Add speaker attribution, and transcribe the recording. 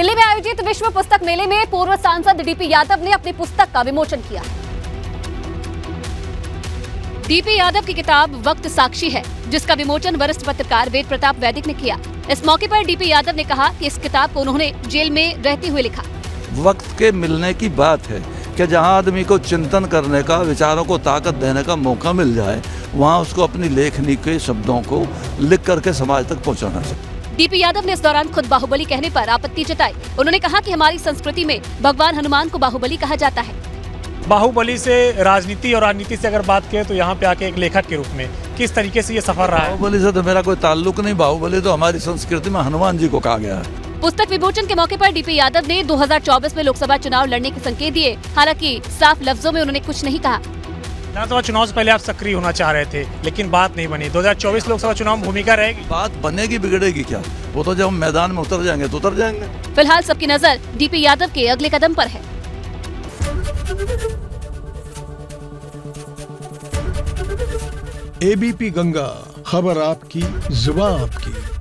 Speaker 1: दिल्ली में आयोजित विश्व पुस्तक मेले में पूर्व सांसद डीपी यादव ने अपनी पुस्तक का विमोचन किया। डीपी यादव की किताब वक्त साक्षी है, जिसका विमोचन वरिष्ठ पत्रकार वेद प्रताप वैदिक ने किया। इस मौके पर डीपी यादव ने कहा कि इस किताब को उन्होंने जेल में रहते हुए लिखा।
Speaker 2: वक्त के मिलने की बात है कि जहाँ आदमी को चिंतन करने का, विचारों को ताकत देने का मौका मिल जाए, वहाँ उसको अपनी लेखनी के शब्दों को लिख करके समाज तक पहुँचाना चाहिए।
Speaker 1: डीपी यादव ने इस दौरान खुद बाहुबली कहने पर आपत्ति जताई। उन्होंने कहा कि हमारी संस्कृति में भगवान हनुमान को बाहुबली कहा जाता है।
Speaker 3: बाहुबली से राजनीति और राजनीति से अगर बात करें तो यहाँ पे आके एक लेखक के रूप में किस तरीके से ये सफ़र रहा है?
Speaker 2: बाहुबली से तो मेरा कोई ताल्लुक नहीं बाहुबली तो हमारी संस्कृति में हनुमान जी को कहा गया है।
Speaker 1: पुस्तक विमोचन के मौके पर डीपी यादव ने 2024 में लोकसभा चुनाव लड़ने के संकेत दिए। हालाँकि साफ़ लफ्जों में उन्होंने कुछ नहीं कहा।
Speaker 3: विधानसभा चुनाव से पहले आप सक्रिय होना चाह रहे थे लेकिन बात नहीं बनी। 2024 लोकसभा चुनाव में भूमिका रहेगी।
Speaker 2: बात बनेगी बिगड़ेगी क्या? वो तो जब हम मैदान में उतर जाएँगे तो उतर जाएँगे।
Speaker 1: फ़िलहाल सबकी नज़र डीपी यादव के अगले कदम पर है।
Speaker 4: एबीपी गंगा खबर आपकी जुबा आपकी।